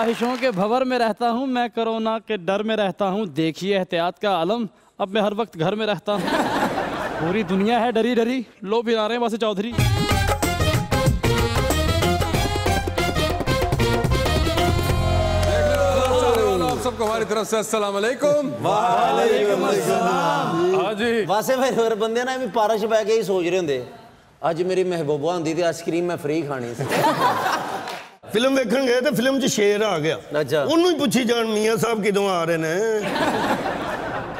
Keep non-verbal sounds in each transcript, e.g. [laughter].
خواہشوں کے بھور میں رہتا ہوں میں کرونا کے ڈر میں رہتا ہوں۔ دیکھیے احتیاط کا عالم اب میں ہر وقت گھر میں رہتا ہوں۔ پوری دنیا ہے ڈری ڈری۔ لو بھی آ رہے ہیں واسے چودھری۔ سب کو ہماری طرف سے السلام علیکم۔ وعلیکم السلام۔ ہاں جی۔ واسے بھائی ہر بندے نا پارش پہ کے ہی سوچ رہے ہوں دے اج میری محبوبہ ہوں تھی آئس کریم میں فری کھانی سی۔ ਫਿਲਮ ਵੇਖਣ ਗਏ ਤੇ ਫਿਲਮ 'ਚ ਸ਼ੇਰ ਆ ਗਿਆ। ਅੱਛਾ। ਉਹਨੂੰ ਹੀ ਪੁੱਛੀ ਜਾਣ ਮੀਆਂ ਸਾਹਿਬ ਕਿਦੋਂ ਆ ਰਹੇ ਨੇ?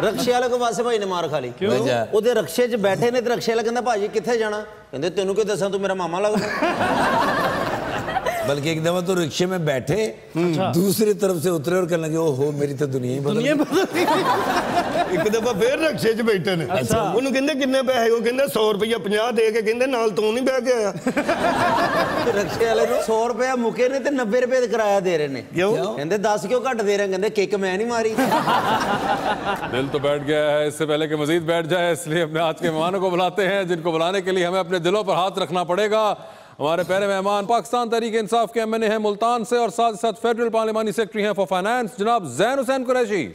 ਰਕਸ਼ੇ ਵਾਲੇ ਕੋ ਵਾਸੇ ਭਾਈ ਨੇ ਮਾਰ ਖਾ ਲਈ? ਉਹਦੇ ਰਕਸ਼ੇ 'ਚ ਬੈਠੇ ਨੇ ਤੇ ਰਕਸ਼ੇ ਵਾਲਾ ਕਹਿੰਦਾ ਭਾਜੀ ਕਿੱਥੇ ਜਾਣਾ? ਕਹਿੰਦੇ ਤੈਨੂੰ ਕਿਉਂ ਦੱਸਾਂ? ਤੂੰ ਮੇਰਾ ਮਾਮਾ ਲੱਗਦਾ। بلکہ ایک دفعہ تو رکشے میں بیٹھے اچھا۔ دوسری طرف سے اترے اور کہنے لگے او ہو میری تو دنیا ہی بدل گئی۔ ایک دفعہ پھر رکشے 'ਚ ਬੈਠੇ ਨੇ ਉਹਨੂੰ ਕਹਿੰਦੇ ਕਿੰਨੇ ਪੈਸੇ ਉਹ ਕਹਿੰਦਾ 100 ਰੁਪਇਆ 50 ਦੇ ਕੇ ਕਹਿੰਦੇ ਨਾਲ ਤੂੰ ਨਹੀਂ ਬਹਿ ਕੇ ਆਇਆ ਰਕਸ਼ੇ ਵਾਲੇ ਨੂੰ 100 ਰੁਪਇਆ ਮੁਕੇ ਨੇ ਤੇ 90 ਰੁਪਏ ਦਾ ਕਿਰਾਇਆ ਦੇ ਰਹੇ ਨੇ ਕਿਉਂ ਕਹਿੰਦੇ 10 ਕਿਉਂ ਘੱਟ ਦੇ ਰਹੇ ਕਹਿੰਦੇ ਕਿੱਕ ਮੈਂ نہیں ਮਾਰੀ دل تو بیٹھ گیا ہے اس سے پہلے کہ مزید بیٹھ جائے اس لیے اپنے نے آج کے مہمانوں کو بلاتے ہیں جن کو بلانے کے لیے ہمیں اپنے دلوں پر ہاتھ رکھنا پڑے گا۔ ہمارے پہلے مہمان، پاکستان تحریک انصاف کے ایم این اے ہیں ملتان سے اور ساتھ ساتھ فیڈرل پارلیمانی سیکٹری ہیں فار فائنانس جناب زین حسین قریشی۔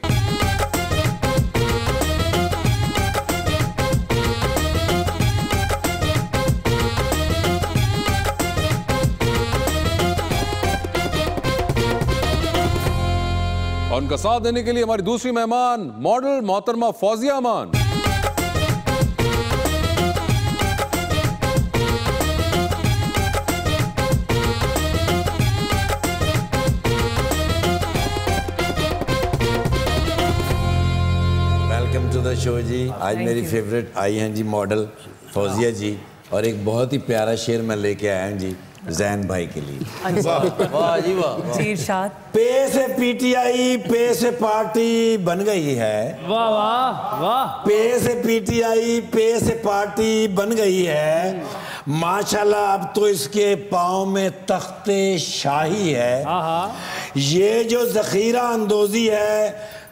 اور ان کا ساتھ دینے کے لیے ہماری دوسری مہمان، ماڈل محترمہ فوزیہ امان۔ ٹو دا شو جی آج میری فیوریٹ آئی ہیں جی ماڈل فوزیہ جی اور ایک بہت ہی پیارا شعر میں لے کے آیا ہوں جی زین بھائی کے لیے۔ [laughs] پے سے پی ٹی آئی پے سے پارٹی بن گئی ہے۔ پے سے پی ٹی آئی پے سے پارٹی بن گئی ہے۔ ماشاءاللہ اب تو اس کے پاؤں میں تخت شاہی ہے۔ یہ جو ذخیرہ اندوزی ہے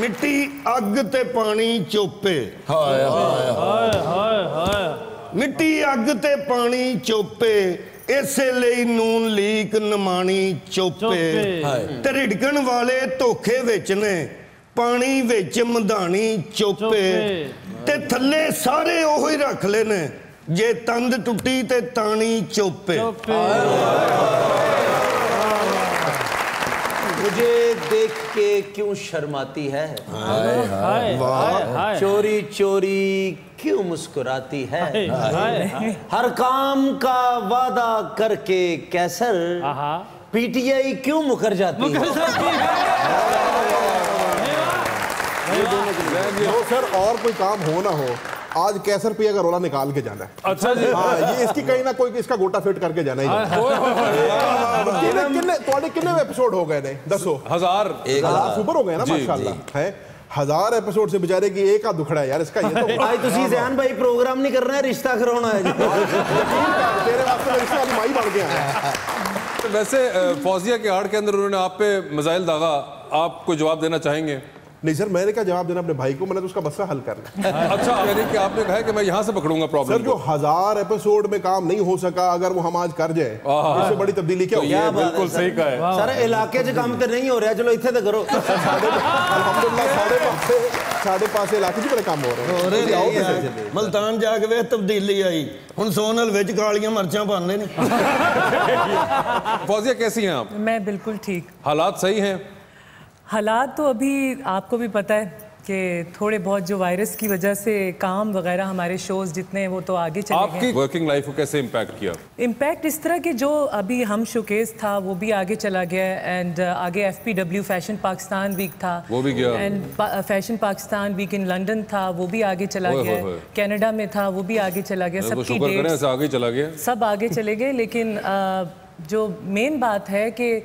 ਮਿੱਟੀ ਅੱਗ ਤੇ ਪਾਣੀ ਚੋਪੇ ਹਾਏ ਹਾਏ ਹਾਏ ਹਾਏ ਮਿੱਟੀ ਅੱਗ ਤੇ ਪਾਣੀ ਚੋਪੇ ਇਸੇ ਲਈ ਨੂਨ ਲੀਕ ਨਮਾਣੀ ਚੋਪੇ ਤੇ ਢਿੜਕਣ ਵਾਲੇ ਧੋਖੇ ਵਿੱਚ ਨੇ ਪਾਣੀ ਵਿੱਚ ਮਧਾਣੀ ਚੋਪੇ تے تھلے سارے اوہی رکھ لینے جے تند ٹوٹی تے تانی چوپے مجھے دیکھ کے کیوں شرماتی ہے چوری چوری کیوں مسکراتی ہے ہر کام کا وعدہ کر کے کیسر پی ٹی آئی کیوں مکر جاتی ہے مکر جاتی ہے ہو سر اور کوئی کام ہو نہ ہو آج کیسر پہ کا رولا نکال کے جانا ہے۔ اچھا جی۔ ہاں، یہ اس کی کہیں نہ کوئی اس کا گوٹا فٹ کر کے جانا ہی کنے ایپیسوڈ ہو گئے نے؟ دسو۔ ہزار۔ ہزار۔ سپر ہو گئے نا جی، ماشاءاللہ۔ جی۔ ہزار ایپیسوڈ سے بچارے کی ایک آ دکھڑا ہے یار اس کا یہ تو [laughs] آئی تسی ہاں، ہاں۔ زیان بھائی پروگرام نہیں کرنا ہے رشتہ کرونا ہے تیرے واسطے رشتہ آج مائی بڑھ گیا ہے۔ ویسے فوزیہ کے آڑ کے اندر انہوں نے آپ پہ مزائل داغا آپ کو جواب دینا چاہیں گے؟ نہیں سر میں نے کیا جواب دینا اپنے بھائی کو میں نے تو اس کا مسئلہ حل کرنا [laughs] اچھا یعنی کہ آپ نے کہا کہ میں یہاں سے پکڑوں گا پرابلم سر جو ہزار ایپیسوڈ میں کام نہیں ہو سکا اگر وہ ہم آج کر جائیں اس سے بڑی تبدیلی کیا ہوگی؟ بالکل صحیح کہا ہے۔ سر علاقے چ کام تے نہیں ہو رہا چلو ایتھے تے کرو۔ [laughs] الحمدللہ ساڈے پاسے ساڈے پاسے علاقے چ بڑے کام ہو رہے ہیں۔ جی، ملتان جا کے وہ تبدیلی آئی۔ ہن سونل وچ کالیاں مرچاں پاندے نے۔ [laughs] فوزیہ کیسی ہیں آپ؟ میں بالکل ٹھیک۔ حالات صحیح ہیں؟ حالات تو ابھی آپ کو بھی پتہ ہے کہ تھوڑے بہت جو وائرس کی وجہ سے کام وغیرہ ہمارے شوز جتنے ہیں وہ تو آگے چلے آپ کی ورکنگ لائف کو کیسے امپیکٹ کیا؟ امپیکٹ اس طرح کہ جو ابھی ہم شوکیس تھا وہ بھی آگے چلا گیا اینڈ آگے F P W fashion Pakistan week تھا وہ بھی گیا۔ And fashion Pakistan week in London تھا وہ بھی آگے چلا گیا کینیڈا میں تھا وہ بھی آگے چلا گیا۔ سب کی ڈیٹس آگے چلا گیا۔ سب آگے چلے گئے لیکن جو مین بات ہے کہ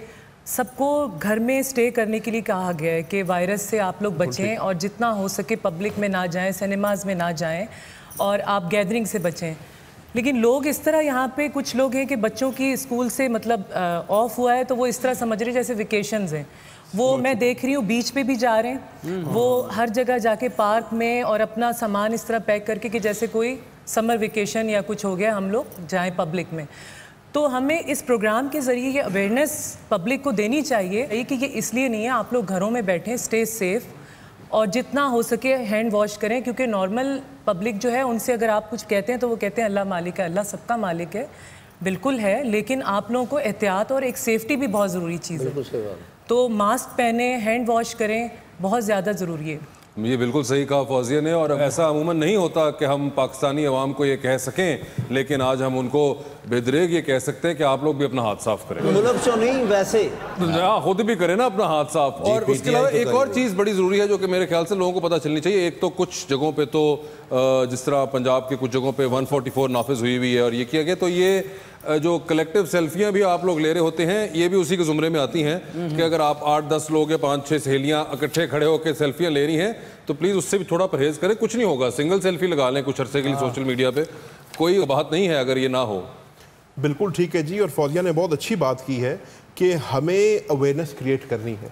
سب کو گھر میں اسٹے کرنے کے لیے کہا گیا ہے کہ وائرس سے آپ لوگ بچیں اور جتنا ہو سکے پبلک میں نہ جائیں سنیماز میں نہ جائیں اور آپ گیدرنگ سے بچیں۔ لیکن لوگ اس طرح یہاں پہ کچھ لوگ ہیں کہ بچوں کی اسکول سے مطلب آف ہوا ہے تو وہ اس طرح سمجھ رہے جیسے ویکیشنز ہیں۔ وہ میں دیکھ رہی ہوں بیچ پہ بھی جا رہے ہیں۔ وہ ہر جگہ جا کے پارک میں اور اپنا سامان اس طرح پیک کر کے کہ جیسے کوئی سمر ویکیشن یا کچھ ہو گیا ہم لوگ جائیں پبلک میں۔ تو ہمیں اس پروگرام کے ذریعے یہ اویئرنیس پبلک کو دینی چاہیے کہ یہ اس لیے نہیں ہے آپ لوگ گھروں میں بیٹھیں اسٹے سیف اور جتنا ہو سکے ہینڈ واش کریں کیونکہ نارمل پبلک جو ہے ان سے اگر آپ کچھ کہتے ہیں تو وہ کہتے ہیں اللہ مالک ہے اللہ سب کا مالک ہے بالکل ہے لیکن آپ لوگوں کو احتیاط اور ایک سیفٹی بھی بہت ضروری چیز ہے۔ تو ماسک پہنیں ہینڈ واش کریں بہت زیادہ ضروری ہے۔ یہ بالکل صحیح کہا فوزیہ نے اور ایسا عموماً نہیں ہوتا کہ ہم پاکستانی عوام کو یہ کہہ سکیں لیکن آج ہم ان کو بےدریگ یہ کہہ سکتے ہیں کہ آپ لوگ بھی اپنا ہاتھ صاف کریں۔ ملک چو نہیں ویسے۔ ہاں خود بھی کریں نا اپنا ہاتھ صاف۔ اور اس کے علاوہ ایک اور چیز بڑی ضروری ہے جو کہ میرے خیال سے لوگوں کو پتہ چلنی چاہیے۔ ایک تو کچھ جگہوں پہ تو جس طرح پنجاب کے کچھ جگہوں پہ ون فورٹی فور نافذ ہوئی ہوئی ہے اور یہ کیا گیا تو یہ جو کلیکٹیو سیلفیاں بھی آپ لوگ لے رہے ہوتے ہیں یہ بھی اسی کے زمرے میں آتی ہیں کہ اگر آپ آٹھ دس لوگ یا پانچ چھ سہیلیاں اکٹھے کھڑے ہو کے سیلفیاں لے رہی ہیں تو پلیز اس سے بھی تھوڑا پرہیز کریں کچھ نہیں ہوگا۔ سنگل سیلفی لگا لیں کچھ عرصے کے لیے سوشل میڈیا پہ۔ کوئی بات نہیں ہے اگر یہ نہ ہو۔ بالکل ٹھیک ہے جی اور فوزیہ نے بہت اچھی بات کی ہے۔ کہ ہمیں اویئرنیس کریٹ کرنی ہے۔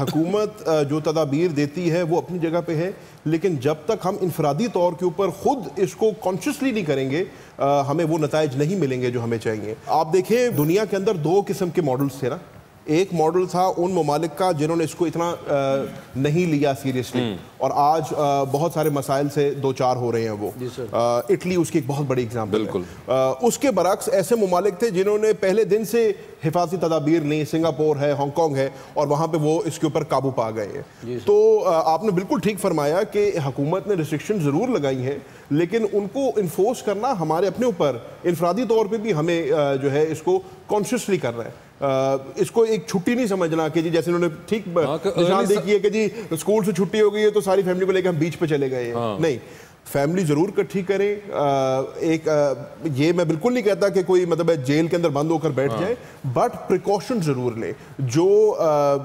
حکومت جو تدابیر دیتی ہے وہ اپنی جگہ پہ ہے لیکن جب تک ہم انفرادی طور کے اوپر خود اس کو کانشیسلی نہیں کریں گے ہمیں وہ نتائج نہیں ملیں گے جو ہمیں چاہیے۔ آپ دیکھیں دنیا کے اندر دو قسم کے ماڈلز تھے نا۔ ایک ماڈل تھا ان ممالک کا جنہوں نے اس کو اتنا نہیں لیا سیریسلی۔ اور آج بہت سارے مسائل سے دو چار ہو رہے ہیں وہ۔ اٹلی اس کی ایک بہت بڑی اگزامپل بالکل۔ اس کے برعکس ایسے ممالک تھے جنہوں نے پہلے دن سے حفاظتی تدابیر نہیں سنگاپور ہے ہانگ کانگ ہے اور وہاں پہ وہ اس کے اوپر قابو پا گئے ہیں۔ تو آپ نے بالکل ٹھیک فرمایا کہ حکومت نے ریسٹرکشن ضرور لگائی ہیں لیکن ان کو انفورس کرنا ہمارے اپنے اوپر انفرادی طور پہ بھی ہمیں جو ہے اس کو کانشیسلی کر رہا ہے۔ اس کو ایک چھٹی نہیں سمجھنا کہ جی جیسے انہوں نے ٹھیک نشاندہی ہے کہ جی اسکول سے چھٹی ہو گئی ہے تو ساری فیملی کو لے کے ہم بیچ پہ چلے گئے ہیں۔ نہیں فیملی ضرور کٹھی کریں۔ ایک یہ میں بالکل نہیں کہتا کہ کوئی مطلب جیل کے اندر بند ہو کر بیٹھ جائے بٹ پریکاشن ضرور لیں۔ جو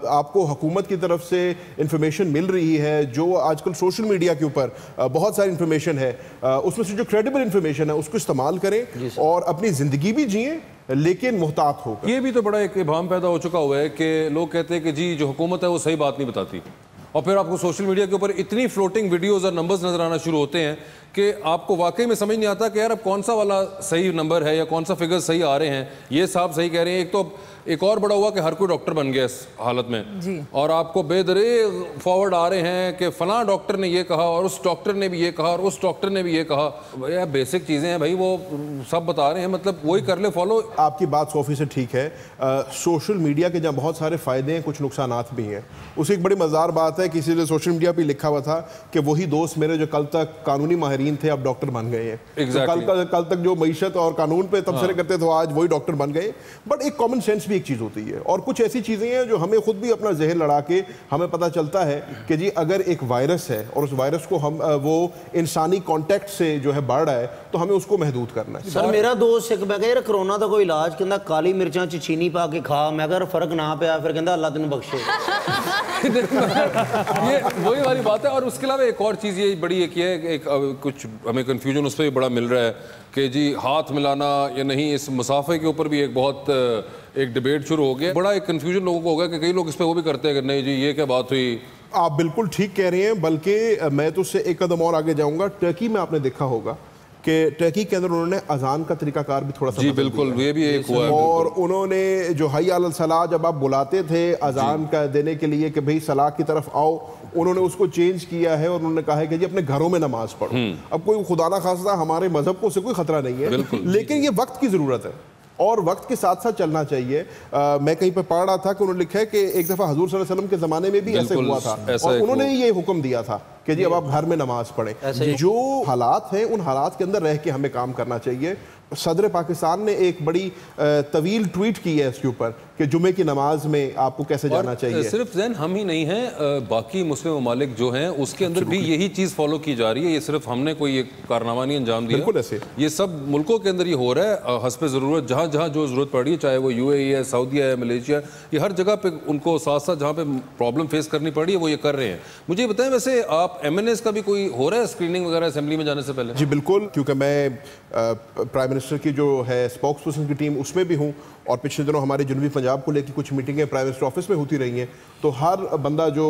آپ کو حکومت کی طرف سے انفارمیشن مل رہی ہے جو آج کل سوشل میڈیا کے اوپر بہت ساری انفارمیشن ہے اس میں سے جو کریڈیبل انفارمیشن ہے اس کو استعمال کریں اور اپنی زندگی بھی جئیں۔ لیکن محتاط ہو یہ بھی تو بڑا ایک ابہام پیدا ہو چکا ہوا ہے کہ لوگ کہتے ہیں کہ جی جو حکومت ہے وہ صحیح بات نہیں بتاتی۔ اور پھر آپ کو سوشل میڈیا کے اوپر اتنی فلوٹنگ ویڈیوز اور نمبرز نظر آنا شروع ہوتے ہیں کہ آپ کو واقعی میں سمجھ نہیں آتا کہ یار اب کون سا والا صحیح نمبر ہے یا کون سا فگر صحیح آ رہے ہیں۔ یہ صاحب صحیح کہہ رہے ہیں۔ ایک تو ایک اور بڑا ہوا کہ ہر کوئی ڈاکٹر بن گیا اس حالت میں۔ جی۔ اور آپ کو بے درے فارورڈ آ رہے ہیں کہ فلاں ڈاکٹر نے یہ کہا اور اس ڈاکٹر نے بھی یہ کہا اور اس ڈاکٹر نے بھی یہ کہا۔ یہ بیسک چیزیں ہیں بھائی وہ سب بتا رہے ہیں۔ مطلب وہی کر لے فالو آپ کی بات سو فیصد ٹھیک ہے۔ سوشل میڈیا کے جہاں بہت سارے فائدے ہیں کچھ نقصانات بھی ہیں۔ اس ایک بڑی مزار بات ہے کسی نے سوشل میڈیا پہ لکھا ہوا تھا کہ وہی دوست میرے جو کل تک قانونی ماہرین تھے اب ڈاکٹر بن گئے ہیں۔ کل تک جو معیشت اور قانون پہ تبصرے کرتے تھے آج وہی ڈاکٹر بن گئے۔ بٹ ایک کامن سینس بھی ایک چیز ہوتی ہے۔ اور کچھ ایسی چیزیں ہیں جو ہمیں خود بھی اپنا ذہن لڑا کے ہمیں پتہ چلتا ہے کہ جی اگر ایک وائرس ہے اور اس وائرس کو ہم وہ انسانی کانٹیکٹ سے جو ہے بڑھ رہا ہے تو ہمیں اس کو محدود کرنا ہے۔ سر میرا دوست ایک میں کہا کرونا دا کوئی علاج کہندا کالی مرچاں چ چینی پا کے کھا۔ میں اگر فرق نہ پیا۔ پھر کہندا اللہ تینوں بخشے۔ [laughs] یہ وہی والی بات ہے۔ اور اس کے علاوہ ایک اور چیز یہ بڑی ایک یہ ہے ایک کچھ ہمیں کنفیوژن اس پہ بھی بڑا مل رہا ہے۔ کہ جی ہاتھ ملانا یا نہیں، اس مسافے کے اوپر بھی ایک بہت، ایک ڈیبیٹ شروع ہو گیا۔ بڑا ایک کنفیوژن لوگوں کو ہو گیا کہ کئی لوگ اس پہ وہ بھی کرتے ہیں کہ نہیں جی یہ کیا بات ہوئی؟ آپ بالکل ٹھیک کہہ رہے ہیں، بلکہ میں تو اس سے ایک قدم اور آگے جاؤں گا۔ ٹرکی میں آپ نے دیکھا ہوگا۔ کہ ٹرکی کے اندر انہوں نے اذان کا طریقہ کار بھی تھوڑا سا جی بالکل یہ بھی ایک ہوا ہے اور انہوں نے جو حی علی الصلاح جب آپ بلاتے تھے اذان کا دینے کے لیے کہ بھئی صلاح کی طرف آؤ انہوں نے اس کو چینج کیا ہے اور انہوں نے کہا ہے کہ جی اپنے گھروں میں نماز پڑھو۔ اب کوئی خدا نہ خاصہ ہمارے مذہب کو اسے کوئی خطرہ نہیں ہے۔ لیکن یہ وقت کی ضرورت ہے۔ اور وقت کے ساتھ ساتھ چلنا چاہیے۔ میں کہیں پہ پڑھ رہا تھا کہ انہوں نے لکھا ہے کہ ایک دفعہ حضور صلی اللہ علیہ وسلم کے زمانے میں بھی ایسے ہوا تھا۔ اور انہوں نے یہ حکم دیا تھا کہ جی اب آپ گھر میں نماز پڑھیں۔ جو حالات ہیں ان حالات کے اندر رہ کے ہمیں کام کرنا چاہیے۔ صدر پاکستان نے ایک بڑی طویل ٹویٹ کی ہے اس کے اوپر۔ کہ جمعے کی نماز میں آپ کو کیسے جانا چاہیے؟ صرف زین ہم ہی نہیں ہیں باقی مسلم ممالک جو ہیں اس کے اندر بھی یہی چیز فالو کی جا رہی ہے یہ صرف ہم نے کوئی کارنامہ نہیں انجام دیا۔ بالکل ایسے۔ یہ سب ملکوں کے اندر یہ ہو رہا ہے حسب ضرورت جہاں جہاں جو ضرورت پڑ رہی ہے چاہے وہ یو اے ای ہے سعودیہ ہے ملیشیا یہ ہر جگہ پہ ان کو ساتھ ساتھ جہاں پہ پرابلم فیس کرنی پڑ رہی ہے وہ یہ کر رہے ہیں۔ مجھے یہ بتائیں ویسے آپ آپ ایم این ایس کا بھی کوئی ہو رہا ہے اسکریننگ وغیرہ اسمبلی میں جانے سے پہلے؟ جی بالکل کیونکہ میں پرائم منسٹر کی جو ہے اسپوکس پرسن کی ٹیم اس میں بھی ہوں۔ اور پچھلے دنوں ہمارے جنوبی پنجاب کو لے کے کچھ میٹنگیں پرائم منسٹر آفس میں ہوتی رہی ہیں۔ تو ہر بندہ جو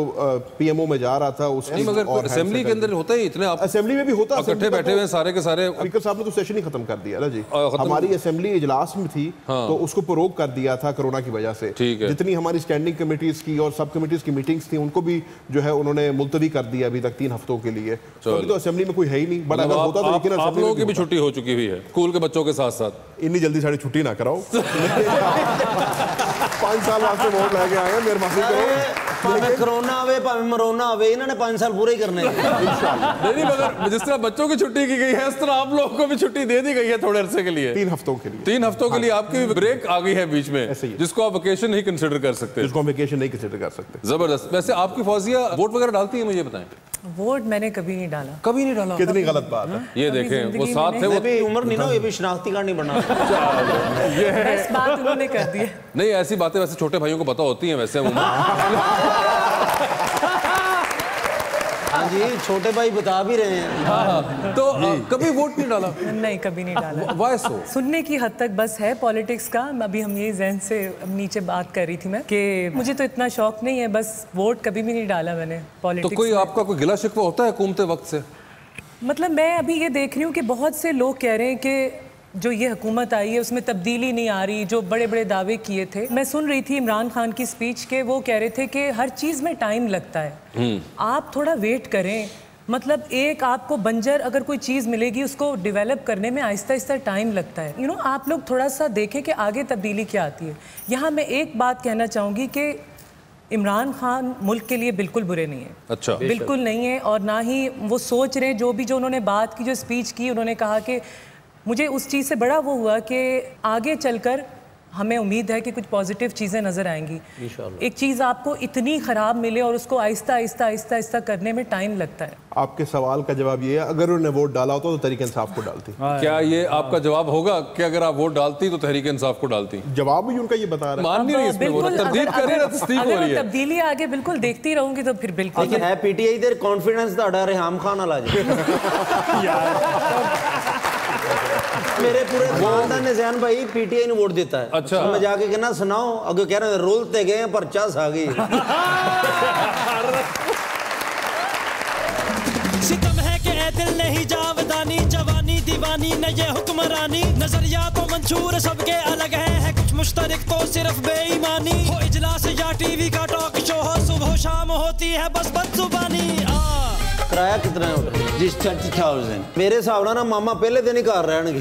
پی ایم او میں جا رہا تھا اس نہیں مگر اسمبلی کے اندر ہوتا ہے اتنے آپ اسمبلی میں بھی ہوتا اکٹھے بیٹھے ہوئے سارے کے سارے اسپیکر صاحب نے تو سیشن ہی ختم کر دیا نا جی۔ ہماری اسمبلی اجلاس میں تھی تو اس کو پروگ کر دیا تھا کرونا کی وجہ سے۔ جتنی ہماری اسٹینڈنگ کمیٹیز کی اور سب کمیٹیز کی میٹنگز تھیں ان کو بھی جو ہے انہوں نے ملتوی کر دیا ابھی تک تین ہفتوں کے لیے۔ تو اسمبلی میں کوئی ہے ہی نہیں بٹ اگر ہوتا تو لیکن آپ لوگوں کی بھی چھٹی ہو چکی ہوئی ہے اسکول کے بچوں کے ساتھ ساتھ۔ انی جلدی ساری چھٹی نہ کراؤ پانچ سال واسطے ووٹ لے کے آئے ہیں میرے ماسی کو کرونا ہوئے پاوے مرونا ہوئے انہوں نے پانچ سال پورے کرنے نہیں مگر جس طرح بچوں کی چھٹی کی گئی ہے اس طرح آپ لوگوں کو بھی چھٹی دے دی گئی ہے تھوڑے عرصے کے لیے تین ہفتوں کے لیے تین ہفتوں کے لیے آپ کی بریک آ گئی ہے بیچ میں جس کو آپ ویکیشن نہیں کنسیڈر کر سکتے جس کو ہم نہیں کنسیڈر کر سکتے زبردست ویسے آپ کی فوزیہ ووٹ وغیرہ ڈالتی ہے مجھے بتائیں۔ ووٹ میں نے کبھی نہیں ڈالا کبھی نہیں ڈالا کتنی غلط بات ہے یہ دیکھیں وہ ساتھ تھے وہ عمر نہیں نا یہ بھی شناختی کارڈ نہیں بنا یہ بات انہوں نے کر دی ہے نہیں ایسی باتیں ویسے چھوٹے بھائیوں کو پتہ ہوتی ہیں ویسے عمر ہاں جی چھوٹے بھائی بتا بھی رہے ہیں۔ تو کبھی ووٹ نہیں ڈالا؟ نہیں کبھی نہیں ڈالا۔ سننے کی حد تک بس ہے پالیٹکس کا۔ ابھی ہم یہ ذہن سے نیچے بات کر رہی تھی میں کہ مجھے تو اتنا شوق نہیں ہے بس ووٹ کبھی بھی نہیں ڈالا میں نے تو کوئی آپ کا کوئی گلا شکوہ ہوتا ہے حکومت وقت سے؟ مطلب میں ابھی یہ دیکھ رہی ہوں کہ بہت سے لوگ کہہ رہے ہیں کہ جو یہ حکومت آئی ہے اس میں تبدیلی نہیں آ رہی جو بڑے بڑے دعوے کیے تھے۔ میں سن رہی تھی عمران خان کی سپیچ کے وہ کہہ رہے تھے کہ ہر چیز میں ٹائم لگتا ہے۔ آپ تھوڑا ویٹ کریں۔ مطلب ایک آپ کو بنجر اگر کوئی چیز ملے گی اس کو ڈیولپ کرنے میں آہستہ آہستہ ٹائم لگتا ہے۔ یو نو آپ لوگ تھوڑا سا دیکھیں کہ آگے تبدیلی کیا آتی ہے۔ یہاں میں ایک بات کہنا چاہوں گی کہ عمران خان ملک کے لیے بالکل برے نہیں ہیں۔ اچھا۔ بالکل نہیں ہے اور نہ ہی وہ سوچ رہے ہیں جو بھی جو انہوں نے بات کی جو اسپیچ کی انہوں نے کہا کہ مجھے اس چیز سے بڑا وہ ہوا کہ آگے چل کر ہمیں امید ہے کہ کچھ پازیٹیو چیزیں نظر آئیں گی۔ ایک چیز آپ کو اتنی خراب ملے اور اس کو آہستہ آہستہ آہستہ آہستہ کرنے میں ٹائم لگتا ہے۔ آپ کے سوال کا جواب یہ ہے اگر انہوں نے ووٹ ڈالا ہوتا تو تحریک انصاف کو ڈالتی۔ ہاں۔ کیا یہ آپ کا جواب ہوگا کہ اگر آپ ووٹ ڈالتی تو تحریک انصاف کو ڈالتی؟ جواب بھی ان کا یہ بتا رہا ہے۔ تبدیلی آگے بالکل دیکھتی رہوں گی تو پھر بالکل۔ ہے P T I their confidence دا خان جائے میرے پورے خاندان نے زین بھائی پی ٹی آئی نے ووٹ دیتا ہے۔ اچھا۔ میں جا کے کہنا سناؤ اگر کہہ رہے ہیں رولتے گئے ہیں پر چس آ گئی ستم ہے کہ اے دل نہیں جاودانی جوانی دیوانی نہ یہ حکمرانی۔ نظریات و منشور سب کے الگ ہے ہے کچھ مشترک تو صرف بے ایمانی۔ ہو اجلاس یا ٹی وی کا ٹاک شو ہو صبح و شام ہوتی ہے بس بد زبانی کرایہ کتنا ہے جی تھرٹی تھاؤزینڈ میرے حساب نا ماما پہلے دن ہی گھر رہن گے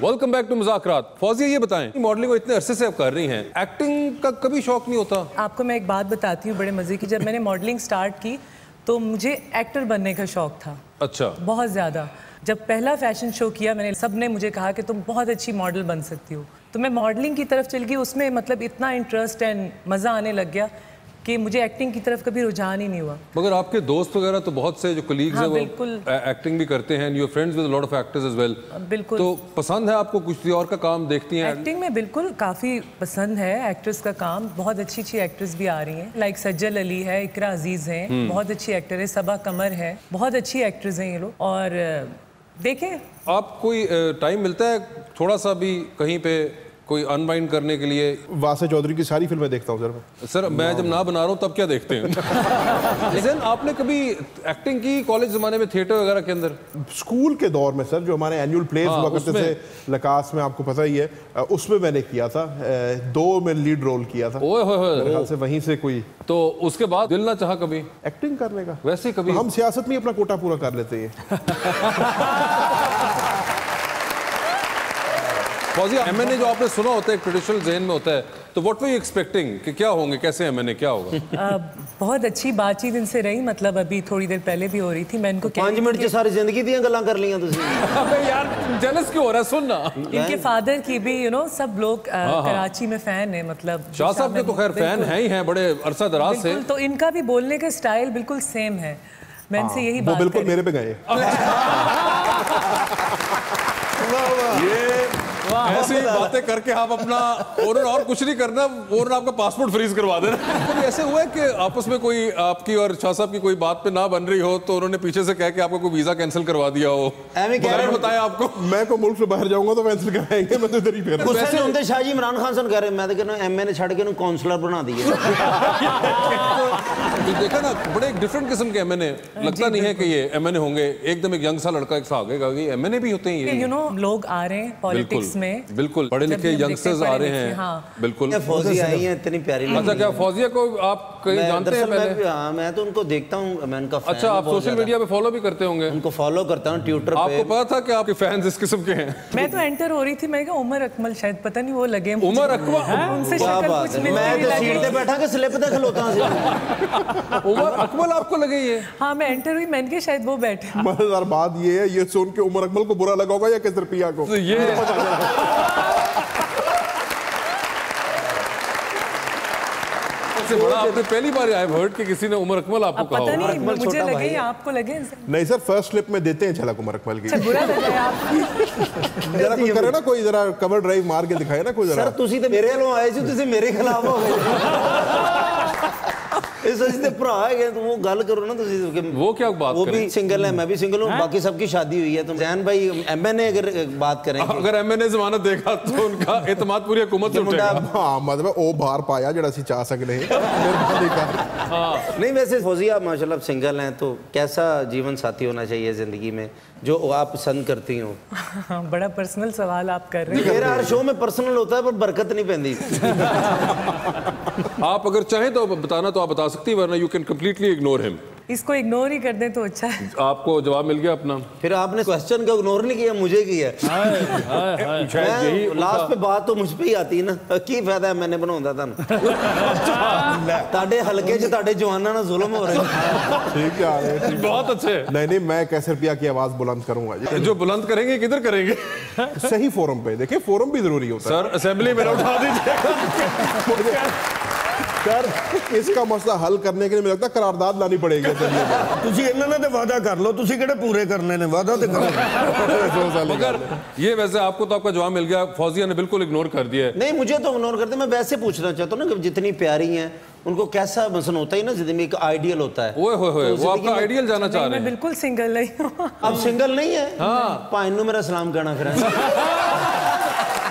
ویلکم بیک ٹو مذاکرات فوزیہ یہ بتائیں ماڈلنگ کو اتنے عرصے سے آپ کر رہی ہیں ایکٹنگ کا کبھی شوق نہیں ہوتا آپ کو میں ایک بات بتاتی ہوں بڑے مزے کی جب میں نے ماڈلنگ سٹارٹ کی تو مجھے ایکٹر بننے کا شوق تھا اچھا بہت زیادہ جب پہلا فیشن شو کیا میں نے سب نے مجھے کہا کہ تم بہت اچھی ماڈل بن سکتی ہو۔ تو میں ماڈلنگ کی طرف چل گئی اس میں مطلب اتنا انٹرسٹ اینڈ مزہ آنے لگ گیا کہ مجھے ایکٹنگ کی طرف کبھی رجحان ہی نہیں ہوا۔ مگر آپ کے دوست وغیرہ تو بہت سے جو کلیگز ہاں، ہیں وہ۔ ایکٹنگ بھی کرتے ہیں you friends with lot of actors as well بالکل۔ تو پسند ہے آپ کو کچھ اور کا کام دیکھتی ہیں؟ ایکٹنگ میں بالکل کافی پسند ہے ایکٹرز کا کام۔ بہت اچھی اچھی ایکٹرز بھی آ رہی ہیں۔ لائک سجل علی ہے اقرا عزیز ہیں۔ بہت اچھی ایکٹر ہے صبا قمر ہے۔ بہت اچھی ایکٹرز ہیں یہ لوگ۔ اور دیکھیں۔ آپ کوئی ٹائم ملتا ہے تھوڑا سا بھی کہیں پہ کوئی انوائنڈ کرنے کے لیے واسع چودھری کی ساری فلمیں دیکھتا ہوں سر میں سر میں جب نہ بنا رہا ہوں تب کیا دیکھتے ہیں؟ [laughs] لیکن آپ نے کبھی ایکٹنگ کی کالج زمانے میں تھیٹر وغیرہ کے اندر؟ اسکول کے دور میں سر جو ہمارے اینیول پلیز ہاں، ہوا اس کرتے تھے لکاس میں آپ کو پتہ ہی ہے اس میں میں نے کیا تھا دو میں لیڈ رول کیا تھا۔ سے وہیں سے کوئی تو اس کے بعد دل نہ چاہا کبھی۔ ایکٹنگ کرنے کا ویسے کبھی۔ ہم سیاست میں اپنا کوٹا پورا کر لیتے ہیں۔ [laughs] فوزی ایم این اے جو آپ نے سنا ہوتا ہے ایک ٹریڈیشنل ذہن میں ہوتا ہے تو واٹ وی ایکسپیکٹنگ کہ کیا ہوں گے کیسے ایم این اے کیا ہوگا بہت اچھی بات چیت ان سے رہی مطلب ابھی تھوڑی دیر پہلے بھی ہو رہی تھی میں ان کو کہہ پانچ منٹ چ ساری زندگی دیا گلاں کر لیاں تسی ابے یار جلس کیوں ہو رہا ہے سننا ان کے فادر کی بھی یو نو سب لوگ کراچی میں فین ہیں مطلب شاہ صاحب کے تو خیر فین ہیں ہی ہیں بڑے عرصہ دراز سے بالکل تو ان کا بھی بولنے کا سٹائل بالکل سیم ہے میں ان سے یہی وہ بات بالکل کر میرے پہ گئے ایسی باتیں کر کے آپ اپنا اور اور کچھ نہیں کرنا اور آپ کا پاسپورٹ فریز کروا دینا۔ ایسے ہوئے کہ آپس میں کوئی آپ کی اور شاہ صاحب کی کوئی بات پہ نہ بن رہی ہو تو انہوں نے پیچھے سے کہہ کے آپ کو کوئی ویزا کینسل کروا دیا ہو؟ بغیر بتایا آپ کو۔ میں کو ملک سے باہر جاؤں گا تو کینسل کرائیں گے میں تو ادھر ہی پھر غصے ہوندے شاہ جی عمران خان سن کہہ رہے میں تو ایم اے نے چھڑ کے انہوں کونسلر بنا دیا دیکھا نا بڑے ایک قسم کے ایم این اے جی، لگتا نہیں ہے کہ یہ ایم این اے ہوں گے۔ ایک دم ایک ینگ سا لڑکا ایک سا آگے گا۔ کہ ایم این اے بھی ہوتے ہیں یہ یو نو لوگ آ رہے ہیں پالیٹکس میں۔ بالکل پڑھے لکھے ینگسٹرز آ رہے ہیں۔ بالکل۔ فوزی آئی ہیں؟ اتنی پیاری مطلب کیا فوزیہ کو آپ کہیں جانتے ہیں پہلے؟ ہاں میں تو ان کو دیکھتا ہوں میں ان کا فین اچھا آپ سوشل میڈیا پہ فالو بھی کرتے ہوں گے۔ ان کو فالو کرتا ہوں ٹیوٹر پہ۔ آپ کو پتا تھا کہ آپ کے فینز اس قسم کے ہیں؟ میں تو انٹر ہو رہی تھی میں کہا عمر اکمل شاید پتہ نہیں وہ لگے عمر اکمل؟ ہاں، ان سے شکل کچھ ملتی میں تو سیٹ دے بیٹھا کہ سلپ دے کھلوتا ہوں عمر اکمل آپ کو لگے یہ؟ ہاں میں انٹر ہوئی میں نے کہا شاید وہ بیٹھے۔ مزیدار بات یہ ہے یہ سن کے عمر اکمل کو برا لگا ہوگا یا کسر پیا کو؟ یہ [laughs] [laughs] سے بڑا آپ نے پہلی بار آئے ورڈ کہ کسی نے عمر اکمل آپ کو کہا پتہ نہیں مجھے لگے آپ کو لگے نہیں سر فرس سلپ میں دیتے ہیں چھلک عمر اکمل کی۔ اچھا، برا لگا ہے کی ذرا کوئی کرے نا کوئی ذرا کور ڈرائیو مار کے دکھائے نا کوئی ذرا۔ سر تسی تے میرے ہاں لوں آئے جو تسی میرے خلاف ہو گئے۔ [laughs] اس سجدے بھرا گئے تو وہ گل کرو نا وہ کیا بات وہ بھی سنگل ہے میں بھی سنگل ہوں باقی سب کی شادی ہوئی ہے تو زین بھائی ایم این اے اگر بات کریں اگر ایم این اے زمانہ دیکھا تو ان کا اعتماد پوری حکومت سے اٹھے گا ہاں مطلب او بھار پایا جڑا سی چاہ سکنے نہیں ویسے فوزیہ ماشاءاللہ سنگل ہیں تو کیسا جیون ساتھی ہونا چاہیے زندگی میں جو آپ پسند کرتی ہوں۔ [laughs] بڑا پرسنل سوال آپ کر رہے ہیں۔ میرا ہر شو میں پرسنل ہوتا ہے پر برکت نہیں پہنتی۔ [laughs] آپ اگر چاہیں تو بتانا تو آپ بتا سکتی ورنہ یو کین کمپلیٹلی اگنور ہم اس کو اگنور ہی کر دیں تو اچھا ہے۔ آپ کو جواب مل گیا اپنا؟ پھر آپ نے کوشچن کا اگنور نہیں کیا مجھے کیا؟ لاسٹ پہ بات تو مجھ پہ ہی آتی نا۔ کی فائدہ ہے؟ میں نے بناوندا تانوں تاڑے حلقے جو تاڑے جواناں نا ظلم ہو رہے ہیں ٹھیک ہے بہت اچھے۔ نہیں نہیں میں کیسے روپیہ کی آواز بلند کروں گا؟ جو بلند کریں گے کدھر کریں گے؟ صحیح فورم پہ۔ دیکھیں فورم بھی ضروری ہوتا ہے۔ سر اسیمبلی میرا اٹھا دیجیے۔ سر اس کا مسئلہ حل کرنے کے لیے مجھے لگتا قرارداد لانی پڑے گی تسی انہوں نے تے وعدہ کر لو تسی کیڑے پورے کرنے نے؟ وعدہ تے کرو۔ مگر یہ ویسے آپ کو تو آپ کا جواب مل گیا فوزیہ نے بالکل اگنور کر دیا ہے۔ نہیں مجھے تو اگنور کر دیا میں ویسے پوچھنا چاہتا ہوں کہ جتنی پیاری ہیں ان کو کیسا مثلا ہوتا ہی نا زندگی میں ایک آئیڈیل ہوتا ہے۔ اوئے ہوئے ہوئے وہ آپ کا آئیڈیل جانا چاہ رہے ہیں۔ میں بالکل سنگل نہیں ہوں۔ آپ سنگل نہیں ہیں؟ ہاں۔ پائنو میرا سلام کرنا پھر [laughs]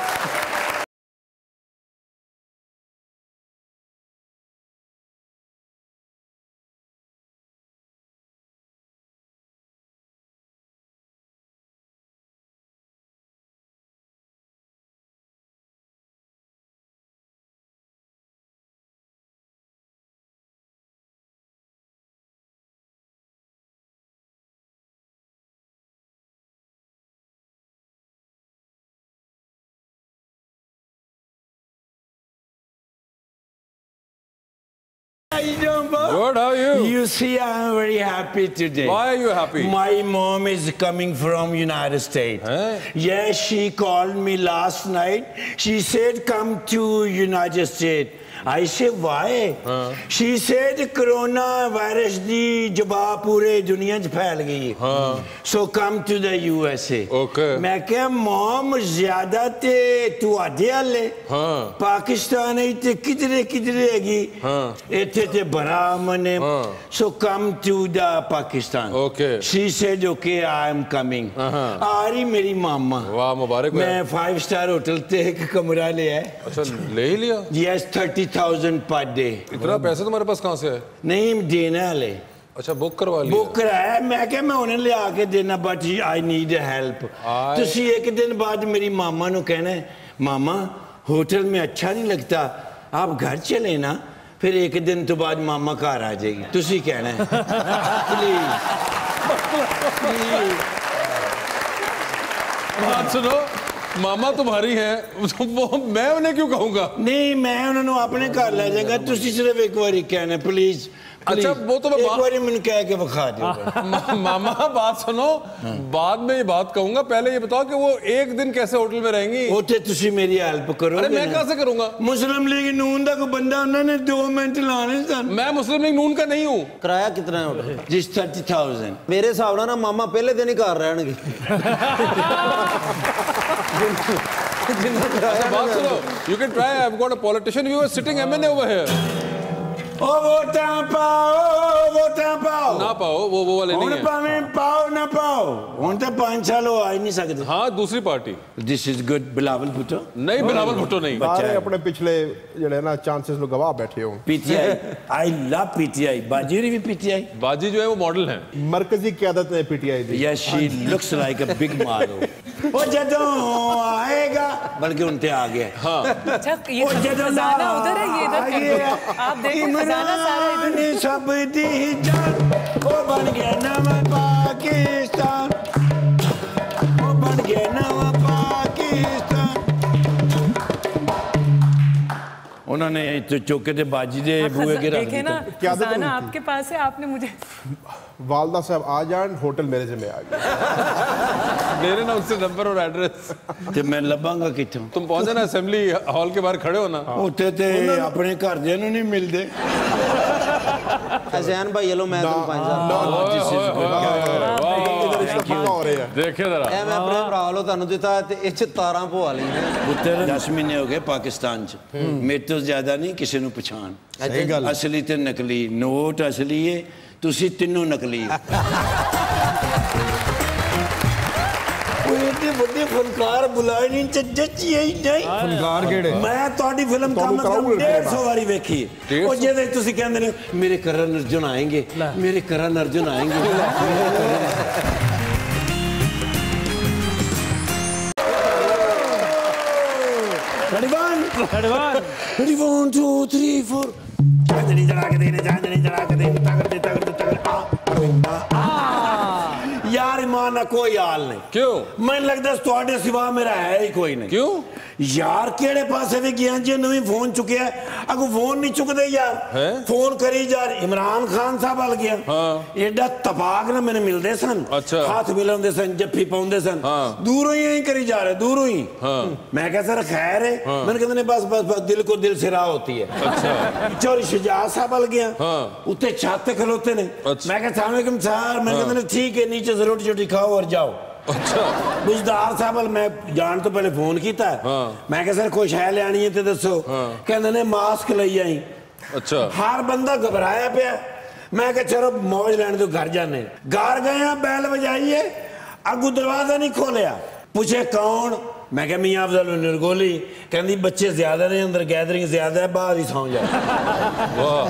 Good, how are you? You see, I'm very happy today. Why are you happy? My mom is coming from United States. Yes, she called me last night. She said, come to United States. I say why? Huh. She said corona virus di jaba pure duniya ch phail gayi. Huh. So come to میں کہا mom زیادہ تے تو آدھے آلے پاکستان تے کدرے کدرے گی ایتھے تے برامن so come to the Pakistan she said okay I am coming میری ماما میں فائیو سٹار ہوتل تے ایک کمرہ لے آئے لے ہی لیا یس 30 تھاؤزینڈ پر ڈے اتنا پیسے تمہارے پاس کہاں سے ہے نہیں دینا لے اچھا بک کروا لی بک کرایا میں کہ میں انہیں لے آ دینا بٹ آئی نیڈ ہیلپ تسی ایک دن بعد میری ماما نو کہنا ہے ماما ہوٹل میں اچھا نہیں لگتا آپ گھر چلے نا پھر ایک دن تو بعد ماما گھر آ جائے گی۔ تسی کہنا ہے۔ [laughs] پلیز بات سنو۔ ਮਾਮਾ ਤੁਹਾਰੀ ਹੈ, ਉਹ ਮੈਂ ਉਹਨੇ ਕਿਉਂ ਕਹੂੰਗਾ? ਨਹੀਂ, ਮੈਂ ਉਹਨਾਂ ਨੂੰ ਆਪਣੇ ਘਰ ਲੈ ਜਾਗਾ ਤੁਸੀਂ ਸਿਰਫ ਇੱਕ ਵਾਰੀ ਕਹਿਣਾ ਪਲੀਜ਼ اچھا وہ تو میں کہہ کے بخا دیو [laughs] ماما بات سنو۔ بعد میں یہ بات کہوں گا پہلے یہ بتاؤ کہ وہ ایک دن کیسے ہوتل میں رہیں گی؟ ہوتے تسی میری ہیلپ کرو گے میں کیسے کروں گا؟ مسلم لیگ نون دا کو بندہ انہوں نے دو منٹ لانے سن۔ میں مسلم لیگ نون کا نہیں ہوں۔ کرایا کتنا ہے ہوتل جس تھرٹی تھاؤزن میرے حساب نا ماما پہلے دن ہی گھر رہن [laughs] اچھا، سنو۔ You can try. I've got a politician. You are sitting MNA over here. او ووٹاں پاؤ ووٹاں پاؤ نہ پاؤ وہ وہ والے نہیں ہیں ہن پاؤ نہ پاؤ ہن تے پانچ سال ہو آئی نہیں سکدے ہاں دوسری party this is good Bilawal Bhutto نہیں بلاول بھٹو نہیں سارے اپنے پچھلے جڑے نا چانسز نو گواہ بیٹھے ہوں پی ٹی آئی آئی لو پی بھی پی باجی جو ہے وہ ماڈل ہیں مرکزی قیادت نے پی دی yes she looks like a big مارو وہ جدوں آئے گا بلکہ ان تے آ گیا ہاں اچھا یہ آپ دیکھیں گانا سب دی جان۔ وہ بن گیا نو پاکستان۔ وہ بن گیا نو پاکستان۔ انہوں نے چوکے تھے باجی دے ہاں، بوئے کے رکھ دیتا خزانہ آپ کے پاس ہے آپ نے مجھے والدہ صاحب آ جان ہوٹل میرے سے میں آ گیا میرے نا اس سے نمبر اور ایڈریس۔ کہ میں لباں گا کتے ہوں تم پہنچے نا اسمبلی ہال کے باہر کھڑے ہو نا ہاں، ہوتے تھے ہاں۔ اپنے گھر دے انہوں نہیں مل دے حسین بھائی یلو میں دوں پانچ ਦੇਖਿਆ ਜਰਾ। ਇਹ ਮੈਂ ਆਪਣੇ ਭਰਾ ਵੱਲੋਂ ਤੁਹਾਨੂੰ ਦਿੱਤਾ ਤੇ ਇਹ ਚ ਤਾਰਾਂ ਪਵਾ ਲਈਆਂ। ਪੁੱਤਰ 10 ਮਹੀਨੇ ਹੋ ਗਏ ਪਾਕਿਸਤਾਨ ਚ। ਮੇਰੇ ਤੋਂ ਜ਼ਿਆਦਾ ਨਹੀਂ ਕਿਸੇ ਨੂੰ ਪਛਾਣ। ਸਹੀ ਗੱਲ ਅਸਲੀ ਤੇ ਨਕਲੀ। ਨੋਟ ਅਸਲੀ ਏ ਤੁਸੀਂ ਤਿੰਨੋਂ ਨਕਲੀ ਤੇ ਵੱਡੇ ਫਨਕਾਰ ਬੁਲਾਣੀ ਚ ਹੀ ਨਹੀਂ ਫਨਕਾਰ ਕਿਹੜੇ? ਮੈਂ ਤੁਹਾਡੀ ਫਿਲਮ ਕਮ ਸੇ 150 ਵਾਰੀ ਵੇਖੀ। ਉਹ ਜਿਹਦੇ ਤੁਸੀਂ ਕਹਿੰਦੇ ਨੇ ਮੇਰੇ ਕਰਨ ਅਰਜੁਨ ਆਏਗੇ ਮੇਰੇ ਕਰਨ Arjun ਆਏਗੇ। ready one two three four. Ah. Yeah. تہاڈی ماں نہ کوئی آل نہیں کیوں میں لگ لگدا تہاڈے سوا میرا ہے ہی کوئی نہیں کیوں یار کیڑے پاسے بھی کیا جی انہوں ہی فون چکے ہیں اگو فون نہیں چک دے یار فون کری جار عمران خان صاحب آل گیا ہاں ایڈا تباق نہ میں نے مل دے سن ہاتھ ملون دے سن جفی پاوندے سن دور دوروں ہی کری جا رہے دوروں ہی میں کہا سر خیر ہے میں نے کہا دنے بس بس دل کو دل سے راہ ہوتی ہے اچھا چوری شجاع صاحب آل گیا اتے اوتے چھاتے کھلوتے نے میں کہا سامنے کم سار میں کہا دنے ٹھیک ہے نیچے سے روٹی ਰੋਟੀ ਖਾਓ ਔਰ ਜਾਓ। ਅੱਛਾ। ਬੁਝਦਾਰ ਸਾਹਿਬ ਵੱਲ ਮੈਂ ਜਾਣ ਤੋਂ ਪਹਿਲੇ ਫੋਨ ਕੀਤਾ। ਮੈਂ ਕਿਹਾ ਸਰ ਕੁਛ ਹੈ ਲੈਣੀ ਹੈ ਤੇ ਦੱਸੋ? ਕਹਿੰਦੇ ਨੇ ਮਾਸਕ ਲਈ ਆਈ। ਅੱਛਾ। ਹਰ ਬੰਦਾ ਘਬਰਾਇਆ ਪਿਆ। ਮੈਂ ਕਿਹਾ ਚਲੋ ਮੌਜ ਲੈਣ ਤੋਂ ਘਰ ਜਾਣੇ ਘਰ ਗਏ ਆ ਬੈਲ ਵਜਾਈਏ। ਅਗੂ ਦਰਵਾਜ਼ਾ ਨਹੀਂ ਖੋਲਿਆ ਪੁੱਛੇ ਕੌਣ? میں کہا میاں افضل انرگولی کہنے دی بچے زیادہ نے اندر گیدرنگ زیادہ ہے باہر ہی ساؤں جائے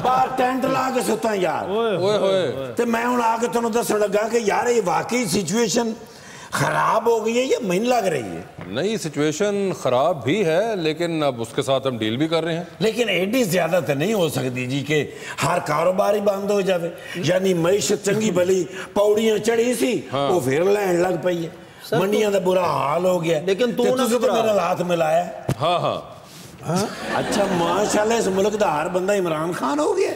باہر ٹینٹ لا ستا ہے یار۔ تو میں ہن آ کے تانوں دسن لگا کہ یار یہ واقعی سیچویشن خراب ہو گئی ہے یا مہین لگ رہی ہے؟ نہیں سیچویشن خراب بھی ہے لیکن اب اس کے ساتھ ہم ڈیل بھی کر رہے ہیں۔ لیکن ایڈی زیادہ تھے نہیں ہو سکتی جی کہ ہر کاروبار ہی باندھ ہو جاوے۔ یعنی معیشت چنگی بھلی پاوڑیاں چڑھی سی ہاں۔ وہ پھر لین لگ پئی ہے۔ منیاں دا برا حال ہو گیا۔ لیکن تو نے میرا ہاتھ ملایا۔ ہاں ہاں۔ ہاں؟ اچھا ماشاء اس ملک دا ہر بندہ عمران خان ہو گیا۔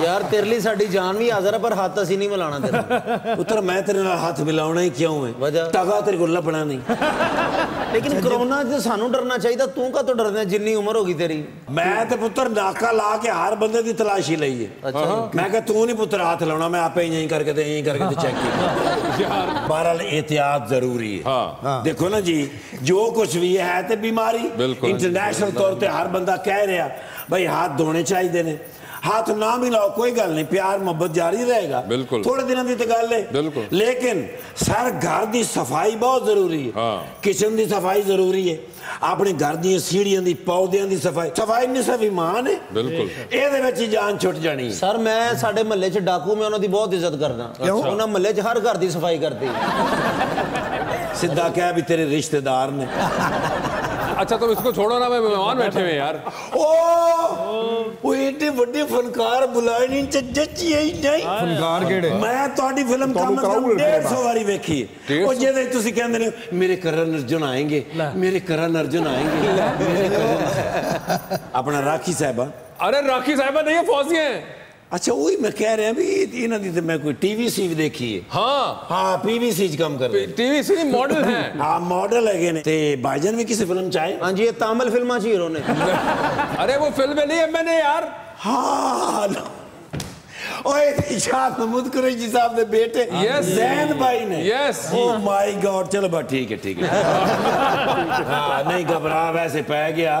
یار تیرے لیے ساری جان بھی حاضر ہے پر ہاتھ اسی نہیں ملانا تیرا پتر میں تیرے نال ہاتھ ملاونا ہی کیوں ہے؟ تگا تیرے کو لپنا نہیں۔ لیکن اچھا، جی۔ کرونا تے سانو ڈرنا چاہیے تو کا تو ڈرنا جنی عمر ہوگی تیری۔ میں تے پتر ناکا لا کے ہر بندے دی تلاشی لئی ہے۔ اچھا، ہاں۔ جی۔ میں کہ تو نہیں پتر ہاتھ لاونا میں آپ یہیں کر کے تے یہیں کر کے تے چیک کیتا۔ بہرحال احتیاط ضروری ہے۔ ہاں۔ دیکھو نا جی جو کچھ بھی ہے تے بیماری انٹرنیشنل طور پر ہر بندہ کہہ رہا بھئی ہاتھ دھونے چاہیے دینے ہاتھ نہ ملاؤ کوئی گل نہیں پیار محبت جاری رہے گا۔ تھوڑے دنوں کی تو گل لے لیکن سر گھر دی صفائی بہت ضروری ہے۔ کچن دی صفائی ضروری ہے۔ اپنے گھر دی سیڑھی اندی پاؤ دی اندی صفائی۔ صفائی نہیں صرف ایمان ہے۔ اے دے وچ جان چھوٹ جانی ہے۔ سر میں ساڑھے ملے چ ڈاکو میں انہوں دی بہت عزت کرنا۔ انہوں ملے چ ہر گھر دی صفائی کرتی ہے صدہ کہہ بھی تیرے رشتہ دار نے۔ اچھا تم اس کو چھوڑو نا میں مہمان بیٹھے ہوئے یار۔ اوہ وہ ایڈے بڑے فنکار بلائے نہیں تے جج ہی نہیں۔ فنکار کیڑے؟ میں تہاڈی فلم کم از کم 150 واری ویکھی۔ او جے تسی کہنے لے میرے کرن ارجن آئیں گے میرے کرن ارجن آئیں گے۔ اپنا راکھی صاحبہ۔ ارے راکھی صاحبہ نہیں ہے فوزی ہیں۔ اچھا وہی میں کہہ رہے ہیں بھی یہ نہ دیتے میں کوئی ٹی وی سی بھی دیکھی ہے۔ ہاں۔ ہاں پی وی سی کم کر ٹی وی سی موڈل ہیں۔ ہاں موڈل ہے نے۔ تے بھائی جان بھی کسی فلم چاہے؟ ہاں جی یہ تامل فلم آجی انہوں نے۔ [laughs] ارے وہ فلم نہیں ہے میں نے یار۔ ہاں اوے شاہ محمود قریشی صاحب نے بیٹے۔ یس زین بھائی نے۔ یس او مائی گاڈ چلو بھائی ٹھیک ہے ٹھیک ہے۔ [laughs] ہاں نہیں گھبرا ویسے پہ گیا۔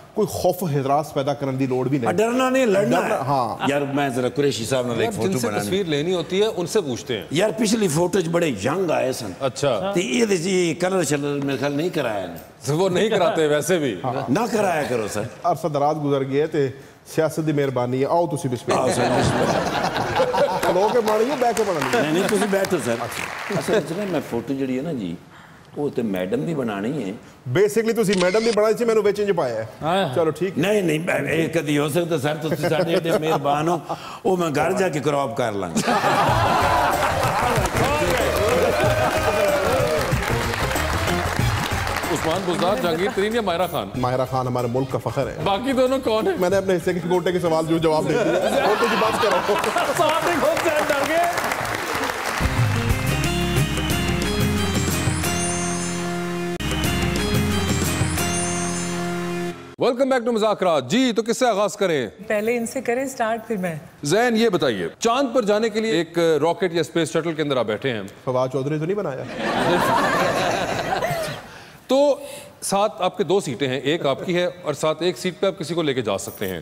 کوئی خوف و حراس پیدا کرنے دی لوڑ بھی نہیں. ڈرنا نہیں لڑنا ہے۔ ہاں۔ یار میں ذرا قریشی صاحب نے ایک فوٹو بنانی۔ تصویر لینی ہوتی ہے ان سے پوچھتے ہیں۔ یار پچھلی فوٹوز بڑے ینگ آئے سن۔ اچھا۔ تے یہ دیجی کلر شلر میرے خیال نہیں کرایا نے۔ وہ نہیں کراتے ویسے بھی۔ [laughs] نہ کرایا کرو سر۔ عرصہ درات گزر گئے تھے سیاست دی مہربانی ہے۔ آؤ تسی بس اللہ آؤ سر بسم اللہ لوگ کے مانیے بیٹھ بیٹھے پڑھنے نہیں نہیں تسی بیٹھو سر۔ اچھا۔ اصل میں فوٹو جڑی ہے نا جی ਉਹ ਤੇ ਮੈਡਮ ਦੀ ਬਣਾਣੀ ਹੈ। ਬੇਸਿਕਲੀ ਤੁਸੀਂ ਮੈਡਮ ਦੀ ਬਣਾਈ ਸੀ ਮੈਨੂੰ ਵਿੱਚ ਇੰਜ ਪਾਇਆ ਹੈ। ਚਲੋ ਠੀਕ ਨਹੀਂ ਨਹੀਂ ਇਹ ਕਦੀ ਹੋ ਸਕਦਾ ਸਰ ਤੁਸੀਂ ਸਾਡੇ ਤੇ ਮਿਹਰਬਾਨ ਹੋ ਉਹ ਮੈਂ ਘਰ ਜਾ ਕੇ ਕ੍ਰੌਪ ਕਰ ਲਾਂਗਾ। عثمان بزدار جہانگیر ترین یا ماہرہ خان ماہرہ خان ہمارے ملک کا فخر ہے باقی دونوں کون ہیں میں نے اپنے حصے کے کوٹے کے سوال جو جواب دے دیا اور کچھ بات کر رہا ہوں ویلکم بیک ٹو مذاکرات جی تو کس سے آغاز کریں؟ پہلے ان سے کریں سٹارٹ پھر میں۔ زین یہ بتائیے چاند پر جانے کے لیے ایک راکٹ یا سپیس شٹل کے اندر آپ بیٹھے ہیں؟ فواد چودھری تو نہیں بنایا۔ [laughs] تو ساتھ آپ کے دو سیٹیں ہیں ایک آپ کی ہے اور ساتھ ایک سیٹ پہ آپ کسی کو لے کے جا سکتے ہیں۔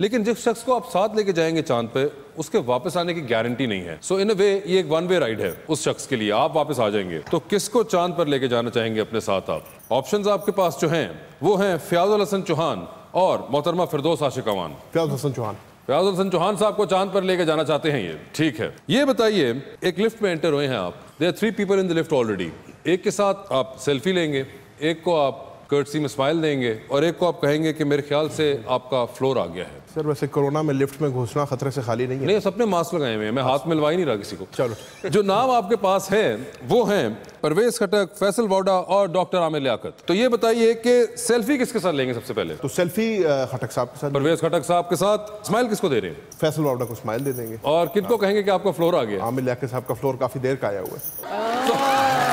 لیکن جس شخص کو آپ ساتھ لے کے جائیں گے چاند پہ اس کے واپس آنے کی گارنٹی نہیں ہے۔ سو ان اے وے یہ ایک ون وے رائڈ ہے اس شخص کے لیے۔ آپ واپس آ جائیں گے۔ تو کس کو چاند پر لے کے جانا چاہیں گے اپنے ساتھ آپ؟ آپشنز آپ کے پاس جو ہیں وہ ہیں فیاض الحسن چوہان اور محترمہ فردوس عاشق عوان فیاض الحسن چوہان۔ فیاض الحسن چوہان صاحب کو چاند پر لے کے جانا چاہتے ہیں یہ۔ ٹھیک ہے۔ یہ بتائیے ایک لفٹ میں انٹر ہوئے ہیں آپ۔ They are three people in the lift already ایک کے ساتھ آپ سیلفی لیں گے ایک کو آپ کرسی میں اسمائل دیں گے اور ایک کو آپ کہیں گے کہ میرے خیال سے آپ کا فلور آ گیا ہے۔ سر ویسے کرونا میں لفٹ میں گھسنا خطرے سے خالی نہیں ہے۔ نہیں سب نے ماسک لگائے ہوئے ہیں میں ہاتھ ملوا ہی نہیں رہا کسی کو۔ چلو۔ جو نام آپ کے پاس ہیں وہ ہیں پرویز کھٹک فیصل واڈا اور ڈاکٹر عامر لیاقت۔ تو یہ بتائیے کہ سیلفی کس کے ساتھ لیں گے سب سے پہلے؟ تو سیلفی خٹک صاحب کے ساتھ۔ پرویز کھٹک صاحب کے ساتھ۔ اسمائل کس کو دے رہے ہیں؟ فیصل واڈا کو اسمائل دے دیں گے۔ اور کن کو کہیں گے کہ آپ کا فلور آ گیا؟ عامر لیاقت صاحب کا فلور کافی دیر کا آیا ہوا ہے۔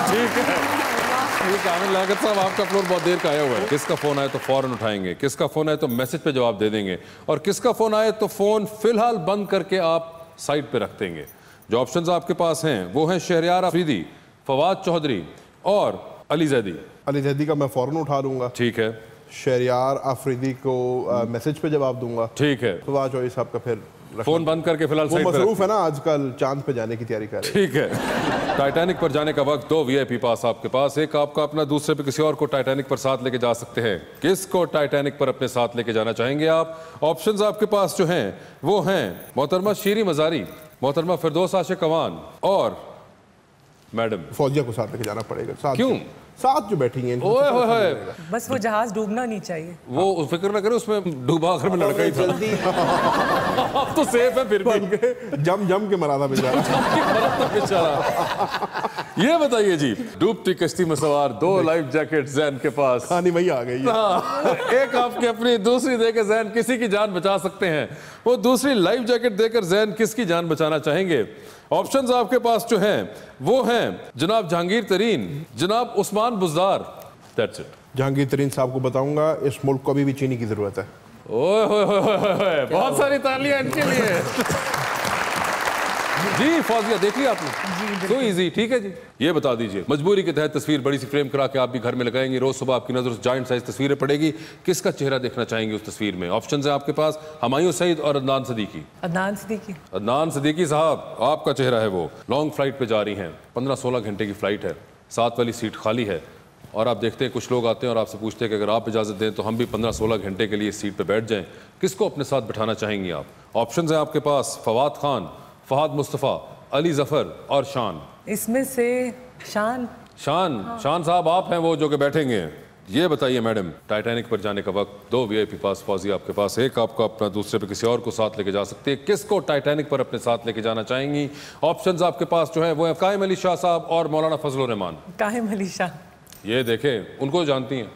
[laughs] ٹھیک ہے۔ کامل لاغت صاحب آپ کا فون بہت دیر کا آیا ہوا ہے۔ کس کا فون آئے تو فوراً اٹھائیں گے۔ کس کا فون آئے تو میسج پہ جواب دے دیں گے۔ اور کس کا فون آئے تو فون فی الحال بند کر کے آپ سائٹ پہ رکھ دیں گے۔ جو آپشنز آپ کے پاس ہیں وہ ہیں شہریار افریدی فواد چودھری اور علی زیدی۔ علی زیدی کا میں فوراً اٹھا دوں گا۔ ٹھیک ہے۔ شہریار آفریدی کو میسج پہ جواب دوں گا۔ ٹھیک ہے۔ فواد چہدری صاحب کا پھر فون بند کر کے فی الحال مصروف ہے نا آج کل چاند پر جانے کی تیاری کر رہے ہیں۔ ٹھیک ہے۔ ٹائٹینک پر جانے کا وقت دو وی آئی پی پاس آپ کے پاس ایک آپ کا اپنا دوسرے پر کسی اور کو ٹائٹینک پر ساتھ لے کے جا سکتے ہیں۔ کس کو ٹائٹینک پر اپنے ساتھ لے کے جانا چاہیں گے آپ؟ آپشنز آپ کے پاس جو ہیں وہ ہیں محترمہ شیری مزاری محترمہ فردوس آشے اوان اور میڈم۔ فوجیہ کو ساتھ لے کے جانا پڑے گا۔ کیوں؟ ساتھ جو بیٹھیں گے بس وہ جہاز ڈوبنا نہیں چاہیے۔ وہ فکر نہ کرے اس میں ڈوبا آخر میں لڑکا ہی تھا۔ اب تو سیف ہے پھر بھی۔ جم جم کے مرادہ بیچارہ۔ یہ بتائیے جی ڈوبتی کشتی میں سوار دو لائف جیکٹ زین کے پاس۔ کہانی وہی آگئی ہے ہاں، ایک آپ کے اپنی دوسری دے کے زین کسی کی جان بچا سکتے ہیں۔ وہ دوسری لائف جیکٹ دے کر زین کس کی جان بچانا چاہیں گے؟ آپشنز آپ کے پاس جو ہیں وہ ہیں جناب جہانگیر ترین جناب عثمان بزدار جہانگیر ترین صاحب کو بتاؤں گا اس ملک کو ابھی بھی چینی کی ضرورت ہے بہت ساری تالیاں ان کے لیے جی فوزیہ دیکھ لیا آپ نے؟ جی، سو ایزی ٹھیک ہے جی۔ یہ بتا دیجیے مجبوری کے تحت تصویر بڑی سی فریم کرا کے آپ بھی گھر میں لگائیں گے روز صبح آپ کی نظر اس جائنٹ سائز تصویریں پڑے گی۔ کس کا چہرہ دیکھنا چاہیں گے اس تصویر میں؟ آپشنز ہیں آپ کے پاس ہمایوں سعید اور عدنان صدیقی۔ عدنان صدیقی۔ عدنان صدیقی صاحب آپ کا چہرہ ہے وہ۔ لانگ فلائٹ پہ جا رہی ہیں۔ پندرہ سولہ گھنٹے کی فلائٹ ہے۔ سات والی سیٹ خالی ہے۔ اور آپ دیکھتے ہیں کچھ لوگ آتے ہیں اور آپ سے پوچھتے ہیں کہ اگر آپ اجازت دیں تو ہم بھی پندرہ سولہ گھنٹے کے لیے سیٹ پہ بیٹھ جائیں۔ کس کو اپنے ساتھ بٹھانا چاہیں گی آپ؟ آپشنز ہیں آپ کے پاس فواد خان۔ فہاد مصطفیٰ علی ظفر اور شان۔ اس میں سے شان؟ شان ہاں۔ شان صاحب آپ ہیں وہ جو کہ بیٹھیں گے۔ یہ بتائیے میڈم ٹائٹینک پر جانے کا وقت دو وی آئی پی پاس فوزی آپ کے پاس ایک آپ کا اپنا دوسرے پہ کسی اور کو ساتھ لے کے جا سکتے ہیں۔ کس کو ٹائٹینک پر اپنے ساتھ لے کے جانا چاہیں گی؟ آپشنز آپ کے پاس جو ہیں وہ ہیں قائم علی شاہ صاحب اور مولانا فضل الرحمان۔ قائم علی شاہ۔ یہ دیکھیں ان کو جانتی ہیں۔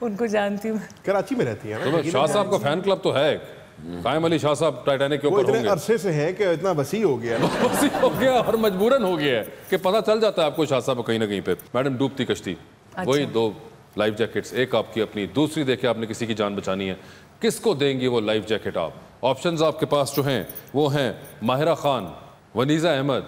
ان کو جانتی ہوں۔ کراچی میں رہتی ہیں شاہ صاحب کا فین کلب تو ہے قائم علی شاہ صاحب ٹائٹینک کے اوپر ہوں گے۔ وہ اتنے عرصے سے ہیں کہ اتنا وسیع ہو گیا [laughs] وسیع ہو گیا اور مجبوراً ہو گیا ہے کہ پتہ چل جاتا ہے آپ کو شاہ صاحب کہیں نہ کہیں پہ۔ میڈم ڈوبتی کشتی اچھا۔ وہی دو لائف جیکٹس ایک آپ کی اپنی دوسری دیکھے آپ نے کسی کی جان بچانی ہے۔ کس کو دیں گی وہ لائف جیکٹ آپ؟ آپشنز آپ کے پاس جو ہیں وہ ہیں ماہرہ خان ونیزہ احمد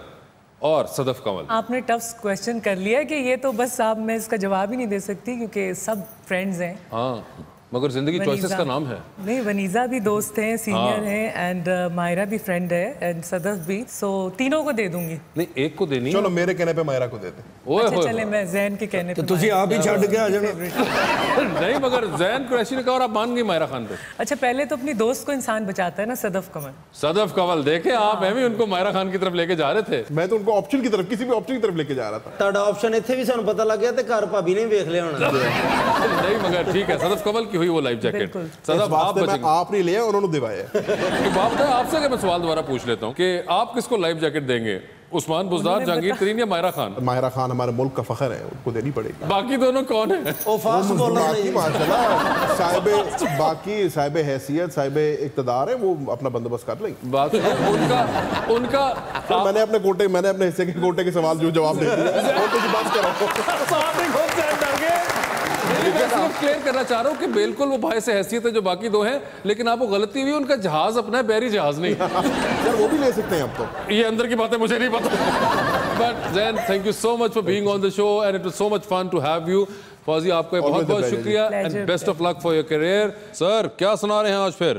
اور صدف کمل۔ آپ نے ٹف کوشچن کر لیا کہ یہ تو بس آپ میں اس کا جواب ہی نہیں دے سکتی کیونکہ سب فرینڈز ہیں۔ ہاں۔ مگر زندگی چوائسز کا نام ہے۔ نہیں ونیزا بھی دوست ہیں سینئر ہاں۔ ہیں اینڈ uh, مائرہ بھی فرینڈ ہے اینڈ صدف بھی۔ سو تینوں کو دے دوں گی۔ نہیں ایک کو دینی چلو میرے کہنے پہ مائرہ کو دیتے اچھا چلے میں زین کے کہنے پہ تجھے آپ ہی چھڑ کے آ [laughs] نہیں مگر زین قریشی نے کہا اور آپ مان گئی مائرہ خان پہ۔ اچھا پہلے تو اپنی دوست کو انسان بچاتا ہے نا صدف کمل صدف کمل دیکھیں آپ ایویں ان کو مائرہ خان کی طرف لے کے جا رہے تھے۔ میں تو ان کو آپشن کی طرف کسی بھی آپشن کی طرف لے کے جا رہا تھا۔ آپشن ایتھے بھی سانو پتہ لگ گیا ہونا۔ [laughs] نہیں مگر ٹھیک ہے صدف کمل کی کی ہوئی وہ لائف جیکٹ صاحب باپ بچیں گے. آپ نہیں لیا انہوں نے دیوایا باپ صاحب آپ سے کہ میں سوال دوبارہ پوچھ لیتا ہوں کہ آپ کس کو لائف جیکٹ دیں گے؟ عثمان بزدار جہانگیر ترین یا ماہرہ خان؟ ماہرہ خان ہمارے ملک کا فخر ہے ان کو دینی پڑے گی۔ باقی دونوں کون ہیں؟ باقی ماشاءاللہ۔ صاحب باقی صاحب حیثیت صاحب اقتدار ہیں وہ اپنا بندوبست کر لیں۔ ان کا میں نے اپنے کوٹے میں نے اپنے حصے کے کوٹے کے سوال جو جواب دے دیا اور کچھ بات کرو صرف کلیئر کرنا چاہ رہا ہوں کہ بالکل وہ بھائی سے حیثیت ہے جو باقی دو ہیں لیکن آپ کو غلطی ہوئی ان کا جہاز اپنا ہے بحری جہاز نہیں۔ [laughs] یار وہ بھی لے سکتے ہیں اب تو۔ یہ اندر کی باتیں مجھے نہیں پتہ۔ But Zain thank you so much for being on the show and it was so much fun to have you Fauzi آپ کا بہت بہت شکریہ and best of luck for your career sir کیا سنا رہے ہیں آج پھر؟